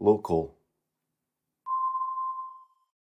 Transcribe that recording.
local